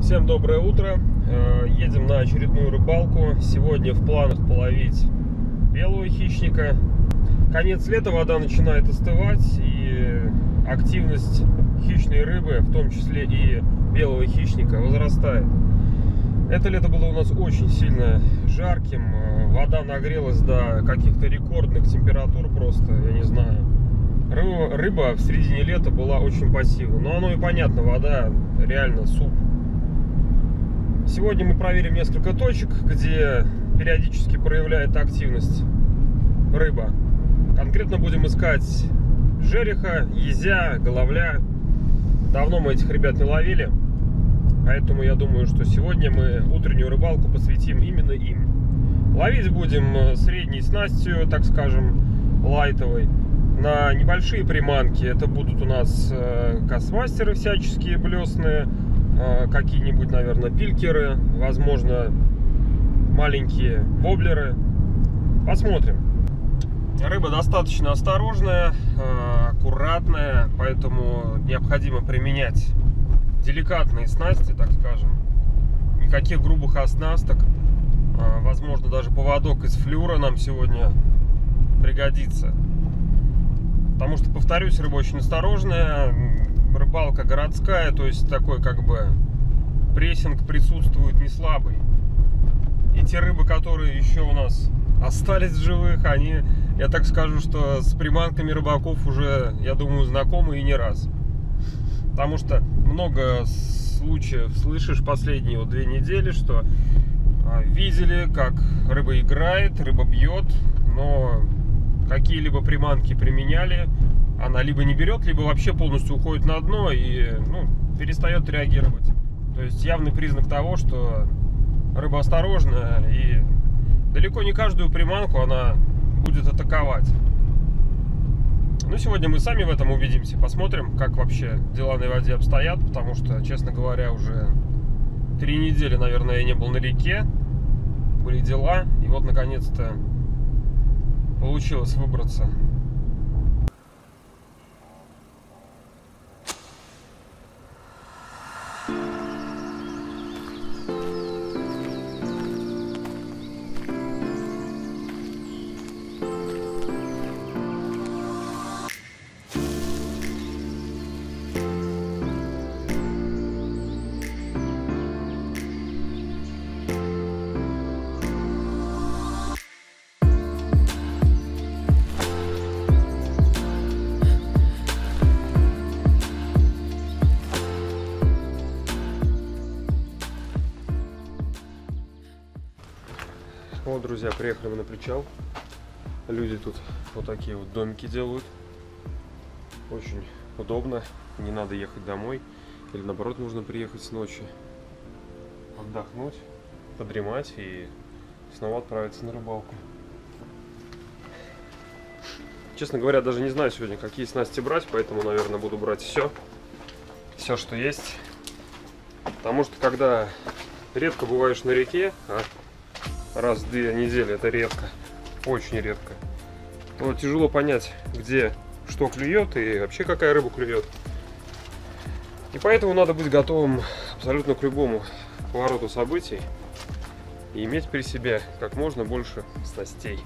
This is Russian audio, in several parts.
Всем доброе утро. Э, Едем на очередную рыбалку. Сегодня в планах половить белого хищника. Конец лета, вода начинает остывать, и активность хищной рыбы, в том числе и белого хищника, возрастает. Это лето было у нас очень сильно жарким. Э, Вода нагрелась до каких-то рекордных температур просто, я не знаю. Рыба, рыба в середине лета была очень пассивна. Но оно и понятно, вода реально суп. Сегодня мы проверим несколько точек, где периодически проявляет активность рыба. Конкретно будем искать жереха, езя, головля. Давно мы этих ребят не ловили, поэтому я думаю, что сегодня мы утреннюю рыбалку посвятим именно им. Ловить будем средней снастью, так скажем, лайтовой, на небольшие приманки. Это будут у нас э, космастеры всяческие блесные, какие-нибудь, наверное, пилькеры, возможно, маленькие воблеры. Посмотрим. Рыба достаточно осторожная, э, аккуратная, поэтому необходимо применять деликатные снасти, так скажем. Никаких грубых оснасток. Э, Возможно, даже поводок из флюра нам сегодня пригодится. Потому что, повторюсь, рыба очень осторожная, рыбалка городская, то есть такой как бы прессинг присутствует не слабый. И те рыбы, которые еще у нас остались живых, они, я так скажу, что с приманками рыбаков уже, я думаю, знакомы и не раз. Потому что много случаев слышишь последние вот две недели, что а, видели, как рыба играет, рыба бьет, но какие-либо приманки применяли, она либо не берет, либо вообще полностью уходит на дно и ну, перестает реагировать. То есть явный признак того, что рыба осторожная и далеко не каждую приманку она будет атаковать. Ну, сегодня мы сами в этом убедимся, посмотрим, как вообще дела на воде обстоят, потому что, честно говоря, уже три недели, наверное, я не был на реке, были дела, и вот, наконец-то, получилось выбраться. Друзья, приехали мы на причал. Люди тут вот такие вот домики делают. Очень удобно. Не надо ехать домой. Или наоборот, нужно приехать с ночи. Отдохнуть, подремать и снова отправиться на рыбалку. Честно говоря, даже не знаю сегодня, какие снасти брать, поэтому, наверное, буду брать все. Все, что есть. Потому что, когда редко бываешь на реке, а раз в две недели, это редко, очень редко, то тяжело понять, где что клюет и вообще какая рыба клюет. И поэтому надо быть готовым абсолютно к любому повороту событий и иметь при себе как можно больше снастей.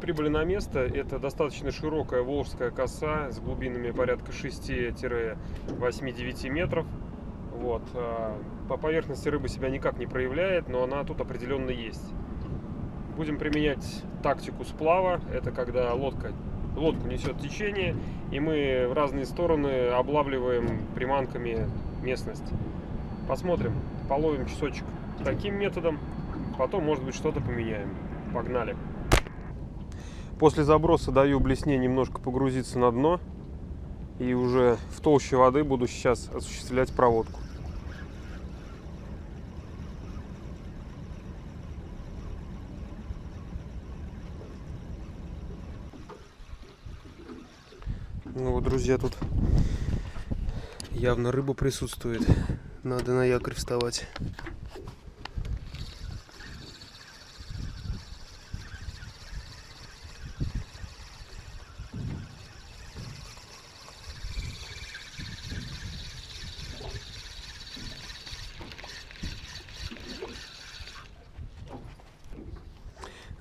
Прибыли на место. Это достаточно широкая волжская коса с глубинами порядка 6-8-9 метров. Вот. а, По поверхности рыба себя никак не проявляет, но она тут определенно есть. Будем применять тактику сплава. Это когда лодка, лодку несет течение, и мы в разные стороны облавливаем приманками местность. Посмотрим, половим часочек таким методом, потом, может быть, что-то поменяем. Погнали. После заброса даю блесне немножко погрузиться на дно. И уже в толще воды буду сейчас осуществлять проводку. Ну вот, друзья, тут явно рыба присутствует. Надо на якорь вставать.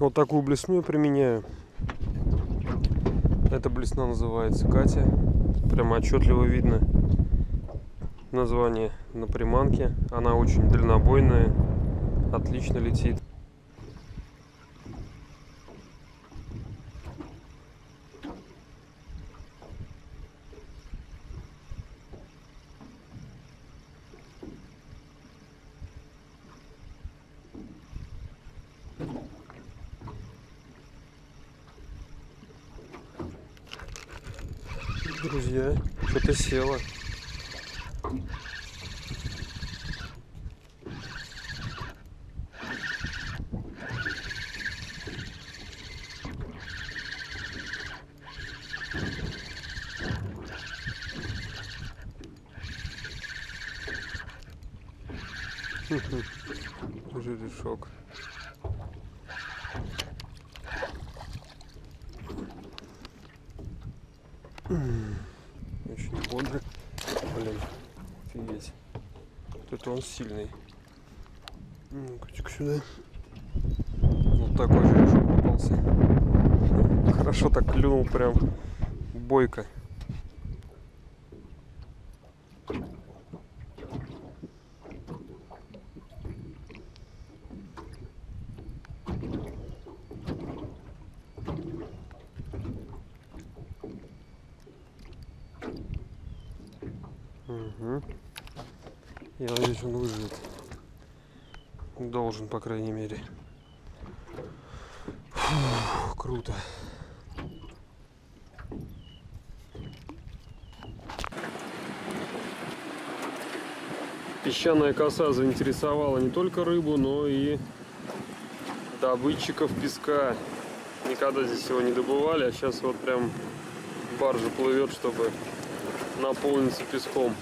Вот такую блесну я применяю. Эта блесна называется Катя. Прямо отчетливо видно название на приманке. Она очень дальнобойная, отлично летит. Друзья, что-то село. Жерешок. Очень бодрый. Блин, офигеть. Вот это он сильный. Ну-ка сюда. Вот такой жерешок попался. Хорошо так клюнул прям бойко. Угу. Я надеюсь, он выживет. Должен, по крайней мере. Фух, круто. Песчаная коса заинтересовала не только рыбу, но и добытчиков песка. Никогда здесь его не добывали, а сейчас вот прям баржа плывет, чтобы наполниться песком.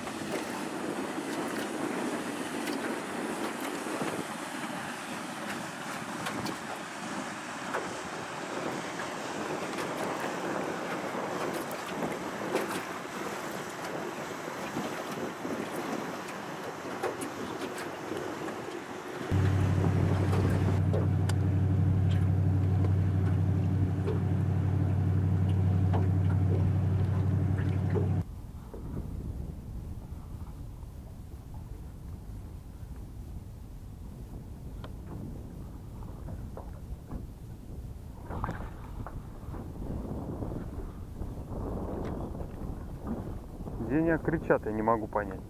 Они кричат, я не могу понять.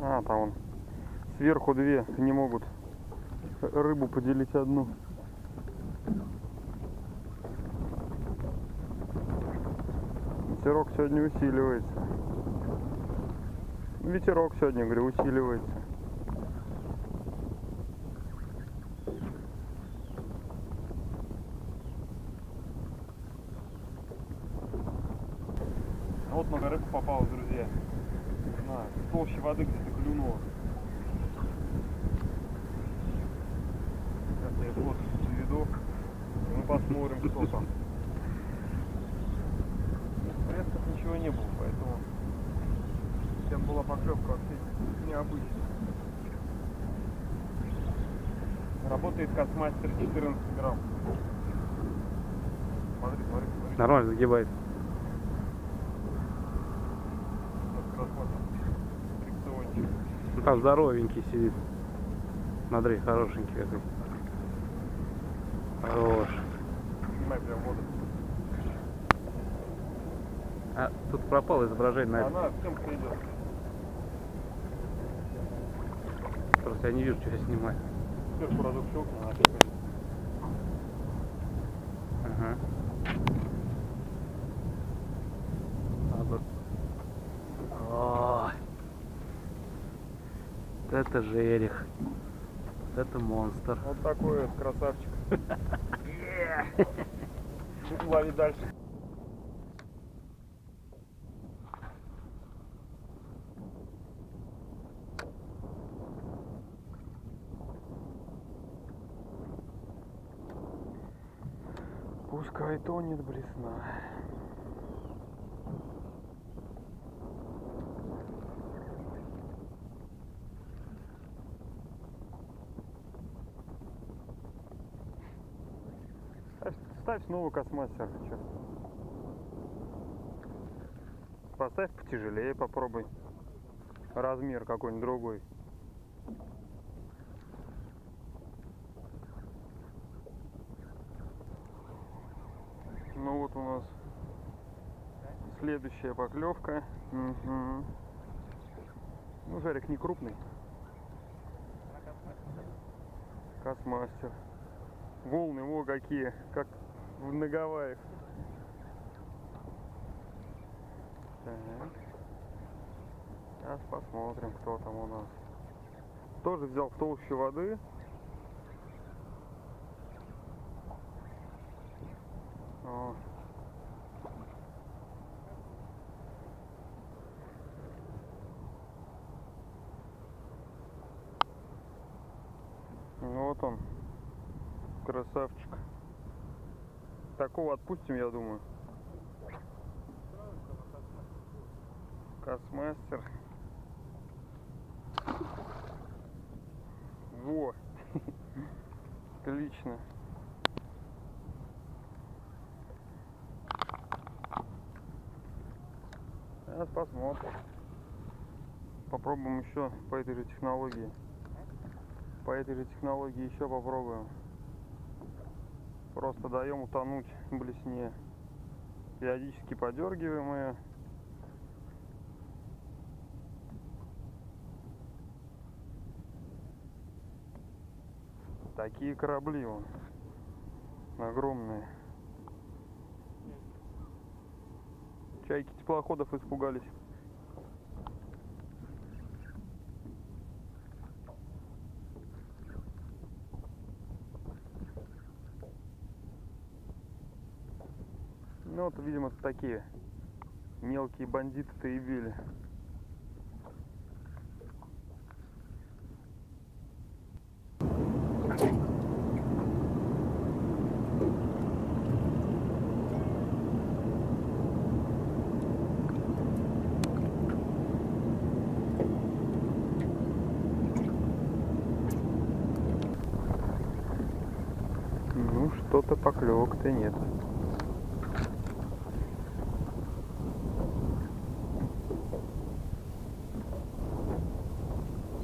А, там он. Сверху две не могут рыбу поделить одну. Ветерок сегодня усиливается. Ветерок сегодня, говорю, усиливается. Вот много рыбы попалось, друзья. На, толще воды где-то клюнуло. Сейчас я вот приведу. И мы посмотрим, что там. Сейчас была поклевка вообще необычная. Космастер 14 грамм. Смотри, смотри, смотри. Нормально загибает. Ну, там здоровенький сидит. Смотри, хорошенький какой. Хорош. Снимай прям воду. А тут пропало изображение на Она всем придет. Просто я не вижу, что я снимаю. Сверху разок щелкнул, она опять пойдет. Ага. Надо. Вот это жерех. Вот это монстр. Вот такой вот красавчик. Лови дальше. Пускай тонет блесна. Ставь, ставь снова космастер. чё. Поставь потяжелее, попробуй. Размер какой-нибудь другой. Ну вот у нас следующая поклевка. Мгм. Ну, жарик не крупный. Космастер. Волны, во какие, как в Гавайях. Так. Сейчас посмотрим, кто там у нас. Тоже взял в толще воды. О. Ну вот он, красавчик. Такого отпустим, я думаю. Космастер. Во! Отлично. Сейчас посмотрим. Попробуем еще по этой же технологии. По этой же технологии еще попробуем. Просто даем утонуть блесне. Периодически подергиваем ее. Такие корабли вон. Огромные. Чайки теплоходов испугались. Ну вот, видимо, такие мелкие бандиты-то и били. Ну, что-то поклевок-то нет.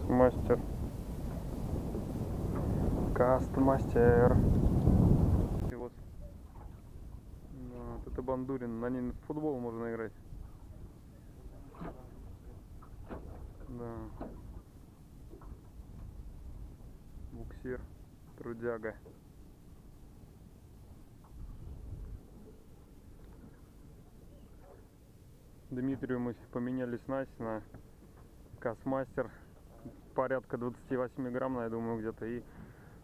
Мастер. Кастмастер. И вот. Вот это Бандурин. На ней в футбол можно играть. Да. Буксир. Трудяга. Дмитрию мы поменяли снасть на Космастер порядка 28 грамм, я думаю, где-то и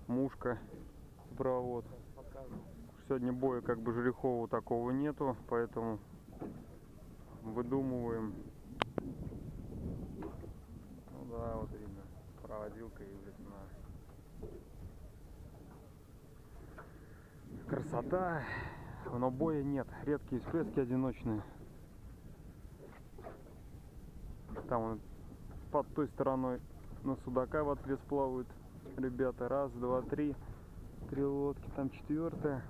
мушка провод. Сегодня боя как бы Жерехова такого нету, поэтому выдумываем. Ну да, вот видно, проводилка и блесна. Красота, но боя нет, редкие всплески одиночные. Там он под той стороной на судака в отвес плавают. Ребята, раз, два, три. Три лодки, там четвертая.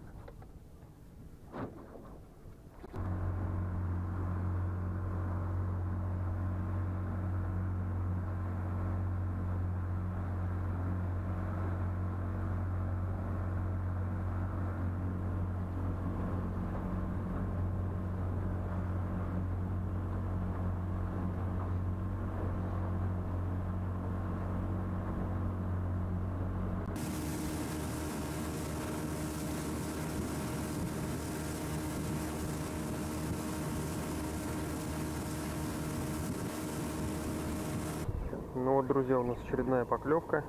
Ну вот, друзья, у нас очередная поклевка.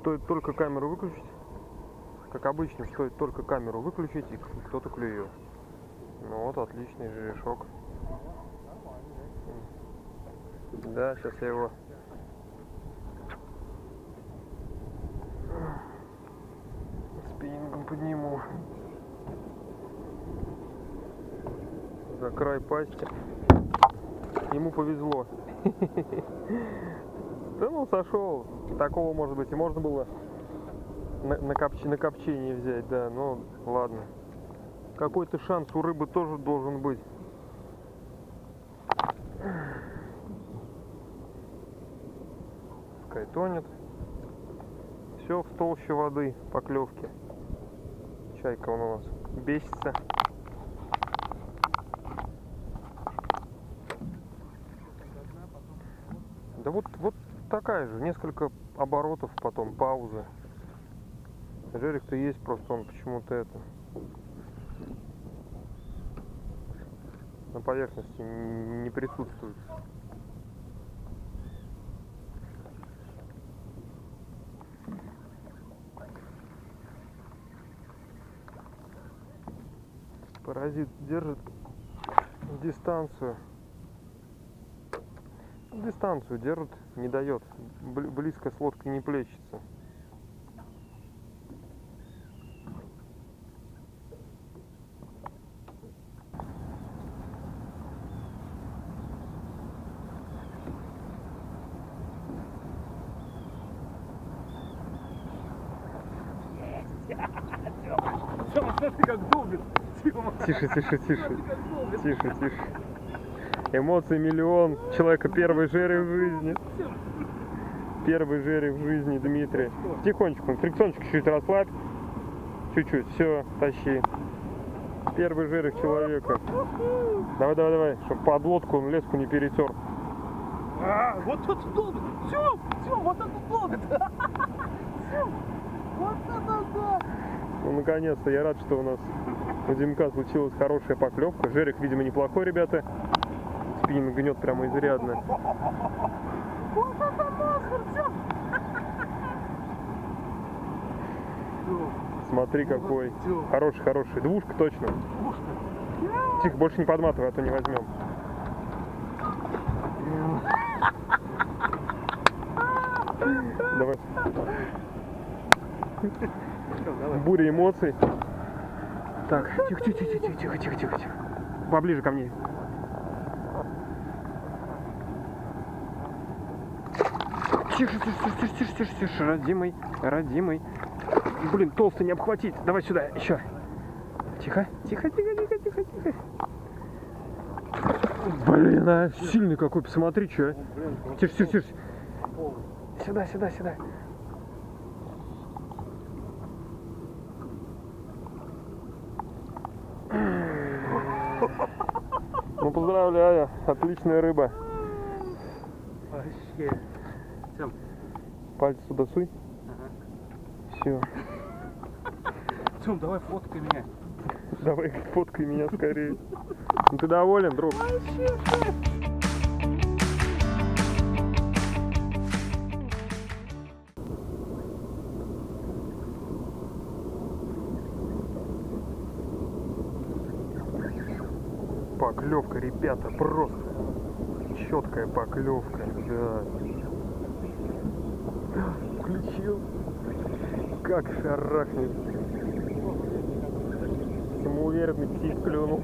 Стоит только камеру выключить. Как обычно, стоит только камеру выключить, и кто-то клюет. Ну вот, отличный жерешок. Да, сейчас я его... спиннингом подниму. За край пасти. Ему повезло. Да ну сошел. Такого может быть и можно было на, на, копч- на копчение взять, да, ну ладно. Какой-то шанс у рыбы тоже должен быть. Пускай тонет. Все в толще воды поклевки. Чайка он у нас бесится. Вот, вот такая же, несколько оборотов, потом паузы. Жерик-то есть, просто он почему-то это на поверхности не присутствует. Паразит держит дистанцию. Дистанцию держит, не дает. Бли- близко с лодкой не плещется. Тише, тише, тише. Тише, тише. Эмоций миллион. Человека первый жерик в жизни. Первый жерик в жизни, Дмитрий. Тихонечко, фрикциончик чуть расслабь. Чуть-чуть, все, тащи. Первый жерик человека. Давай, давай, давай, чтобы под лодку он леску не перетер. А, вот тут долбит. Тём, Тём, вот это долбит. Тём, вот это да. Ну, наконец-то, я рад, что у нас у Димка случилась хорошая поклевка. Жерик, видимо, неплохой, ребята спину гнет прямо изрядно. Вот это монстр, Смотри какой. Хороший, хороший. Двушка точно. Двушка. Тихо, больше не подматывай, а то не возьмем. Давай. Буря эмоций. Так, тихо, тихо, тихо, тихо, тихо, тихо, тихо. Поближе ко мне. Тише, тише, тише, тише, тише, родимый, родимый. Блин, толстый не обхватить. Давай сюда, еще. Тихо, тихо, тихо, тихо, тихо, тихо. Блин, а сильный какой, посмотри, что. Тише, тише, тише. Сюда, сюда, сюда. Ну, поздравляю, отличная рыба. Вообще. Тём, Пальцы сюда суй. Все. Тём, давай фоткай меня. Давай фоткай меня скорее. Ну ты доволен, друг? Поклевка, ребята, просто четкая поклевка, да. Как шарахнет. Самоуверенный птиц клюнул.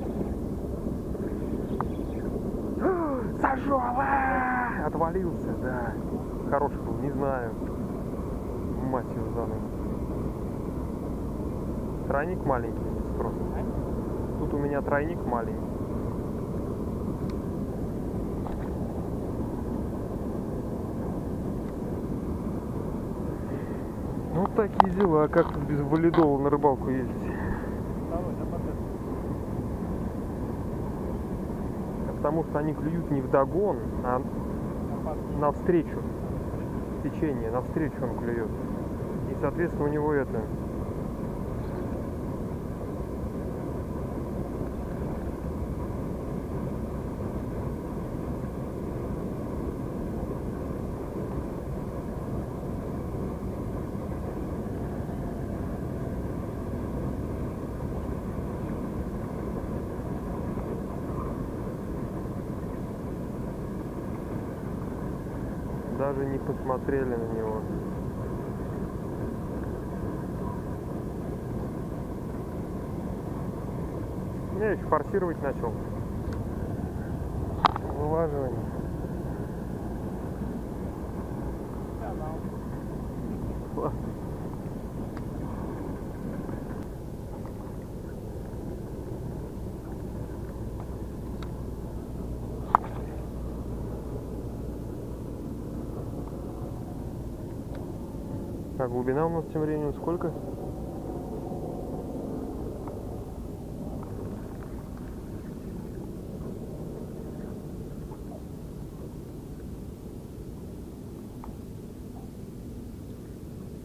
Сошел! а! Отвалился, да. Хороший был, не знаю. Мать его за ногу. Тройник маленький здесь просто. Тут у меня тройник маленький. Ну такие дела, как тут без валидола на рыбалку ездить? Потому что они клюют не в догон, а навстречу. Течение, навстречу он клюет. И, соответственно, у него это... Даже не посмотрели на него. Я еще форсировать начал. Вылаживание. Глубина у нас тем временем сколько?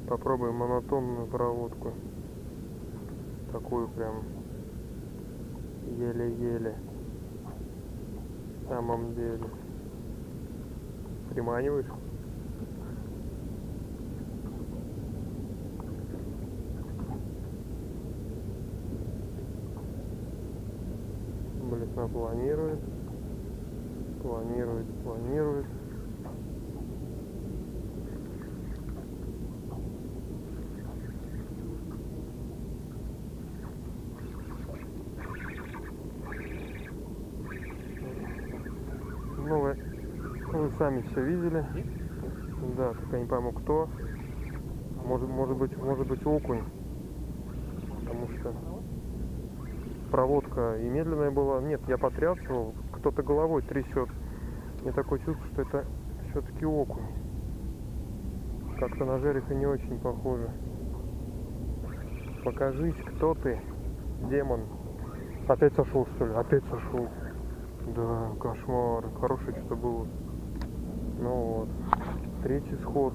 Попробуем монотонную проводку. Такую прям еле-еле. Самом деле. Приманиваешь? Блесна планирует. Планирует, планирует. Ну, вы, вы сами все видели. Да, только не пойму кто. Может, может быть, может быть окунь. Потому что проводка и медленная была. Нет, я потрясывал, кто-то головой трясет. Мне такое чувство, что это все-таки окунь. Как-то на жереха не очень похоже. Покажись, кто ты, демон. Опять сошел, что ли? Опять сошел. Да, кошмар. Хорошее что-то было. Ну вот. Третий сход.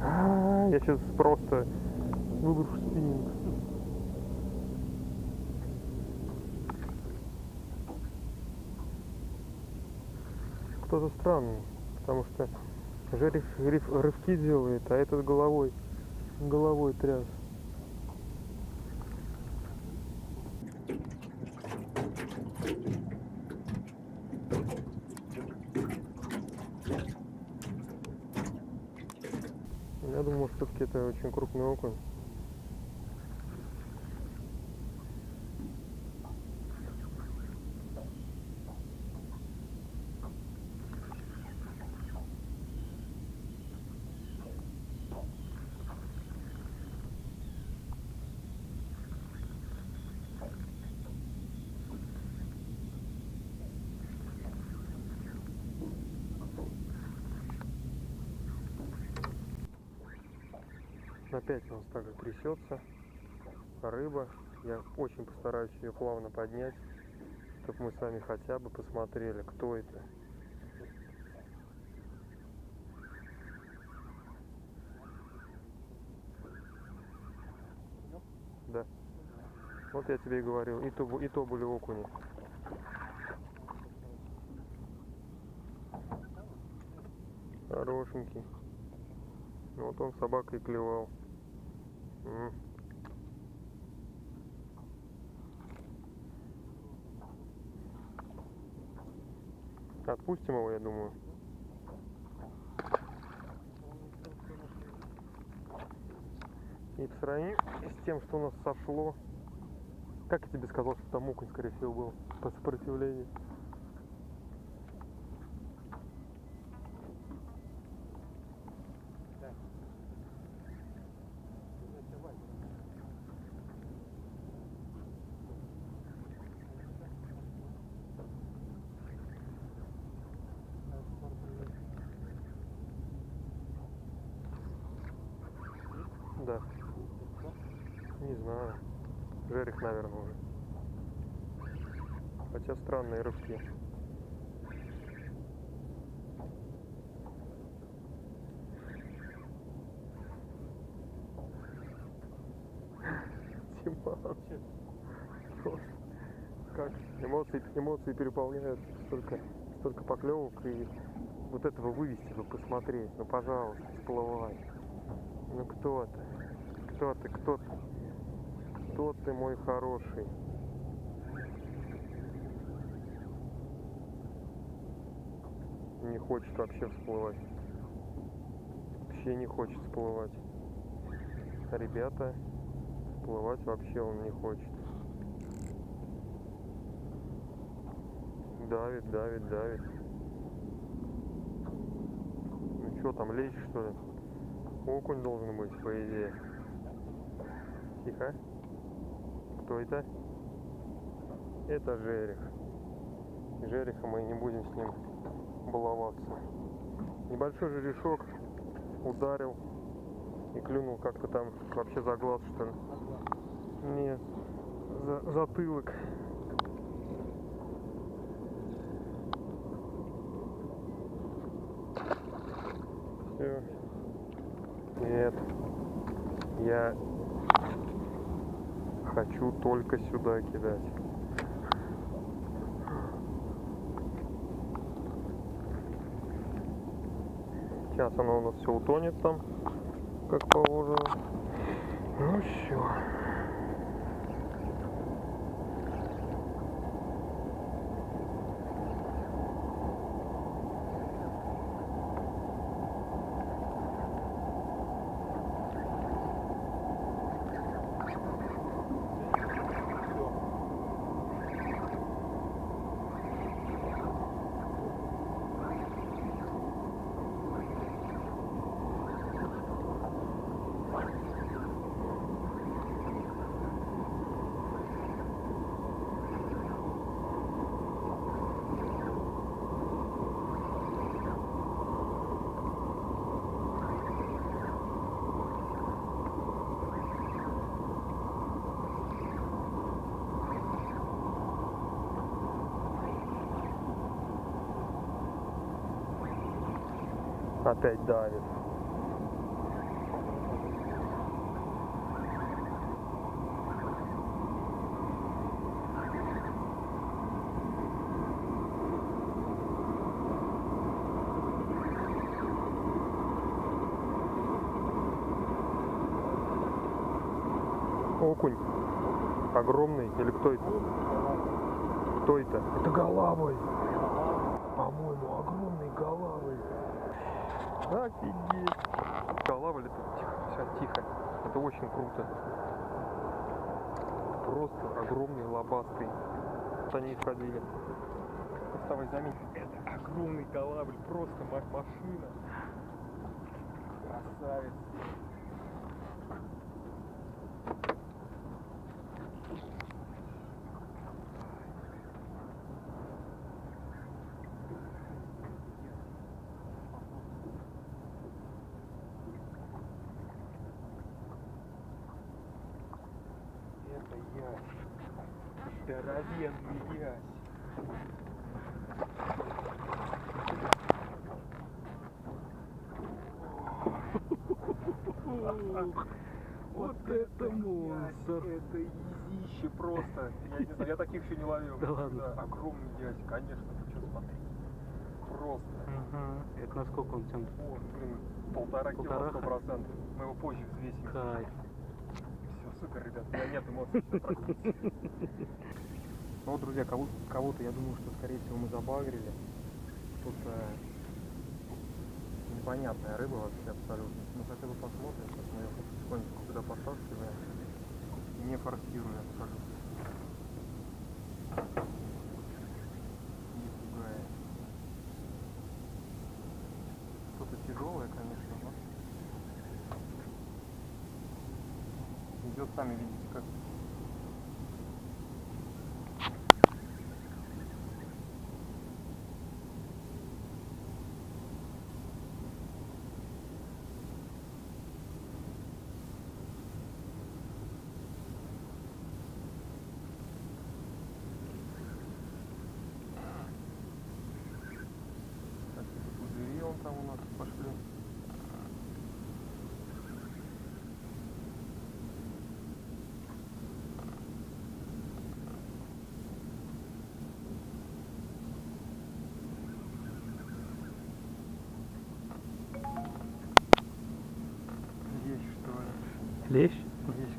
А, Я сейчас просто выброшу спиннинг. Кто-то странный, потому что жерех риф- рывки делает, а этот головой, головой тряс. Я думаю, все-таки это очень крупный окунь. Опять у нас также трясется рыба. Я очень постараюсь ее плавно поднять, чтобы мы с вами хотя бы посмотрели, кто это. Да. Вот я тебе и говорил, и то, и то были окуни. Хорошенький. Вот он собакой клевал. Отпустим его, я думаю. И по с тем, что у нас сошло, как я тебе сказал, что там окунь, скорее всего, был по сопротивлению. Да. Не знаю. Жерех, наверное, уже. Хотя странные рыбки. Тиман. Просто Как эмоции, эмоции переполняют столько, столько поклевок и вот этого вывести бы посмотреть. Ну пожалуйста, всплывай. Ну кто ты? Кто ты? Кто ты? Кто ты мой хороший? Не хочет вообще всплывать. Вообще не хочет всплывать. Ребята, всплывать вообще он не хочет. Давит, давит, давит. Ну что там, лечь что ли? Окунь должен быть, по идее. Тихо. Кто это? Это Жерех. Жереха мы не будем с ним баловаться. Небольшой жерешок ударил и клюнул как-то там вообще за глаз что ли. Нет, за затылок. Все. Нет. Я хочу только сюда кидать. Сейчас оно у нас все утонет там, как положено. Ну все. Опять давит. Окунь. Огромный. Или кто это? Кто это? Это головой. По-моему, огромный головой. Офигеть. Голавль это тихо, все, тихо. Это очень круто. Просто огромный лобастый. Вот они и ходили. Оставай заметь. Это огромный голавль, просто ма- машина. Красавец. Это ясь. Здоровенный ясь. Вот это монстр. Это изище просто. Я не знаю, я таких еще не ловил. Да ладно? Ясь, конечно. Что, смотри. Просто. Это насколько он тянет? О, блин, полтора кило, Полтораха? сто процентов. Мы его позже взвесим. Кайф. Все, супер, ребят. У меня нет эмоций. Ну друзья, кого- кого-то, я думаю, что, скорее всего, мы забагрили. Тут непонятная рыба вообще абсолютно. Ну, хотя бы посмотрим. Сейчас мы ее потихонечку сюда подтаскиваем. Не форсируя абсолютно. también.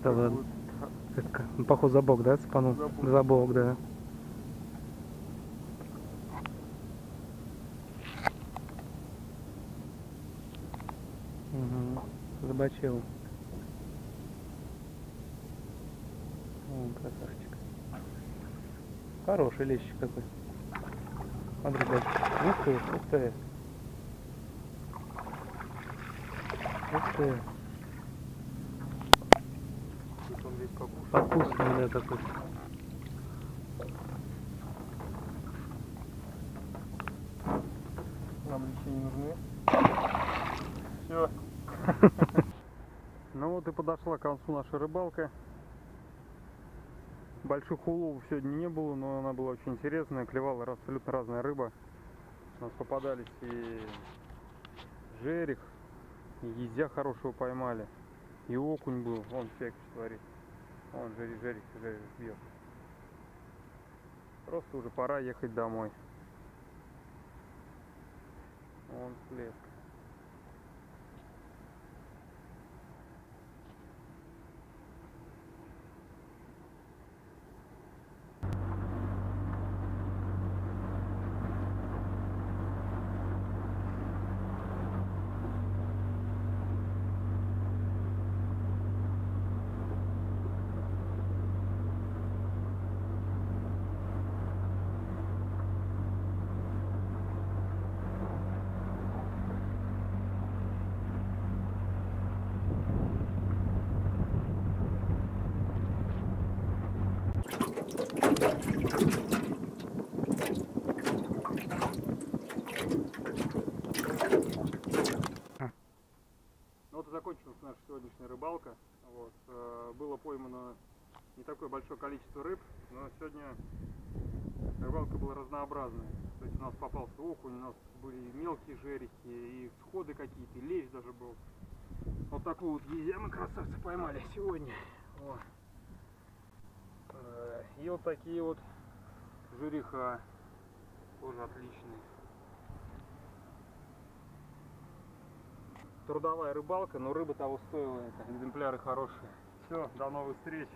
Да ладно. Это, ну, похоже, за бок, да, цепанул? За бок. За бок, да. Угу. Забочил. О, красавчик. Хороший лещик какой. Смотри, дальше. Ух ты, ух ты. Ух ты. Тут он весь покушал. Да, такой. Нам личи не нужны. Все. Ну вот и подошла к концу наша рыбалка. Больших уловов сегодня не было, но она была очень интересная. Клевала абсолютно разная рыба. У нас попадались и жерех, и езя хорошего поймали. И окунь был. Вон фиг творит. Вон жерех, жерех, жерех бьет. Просто уже пора ехать домой. Вон след. Ну вот и закончилась наша сегодняшняя рыбалка. Вот. э, Было поймано не такое большое количество рыб, но сегодня рыбалка была разнообразная. То есть у нас попался окунь, у нас были мелкие жерехи, и сходы какие-то, лещ даже был. Вот такую вот езя мы красавцы поймали сегодня. Вот. Э, И вот такие вот жереха. Тоже отличные. Трудовая рыбалка, но рыба того стоила. Это экземпляры хорошие. Все, до новых встреч.